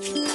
you